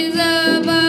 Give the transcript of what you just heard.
is about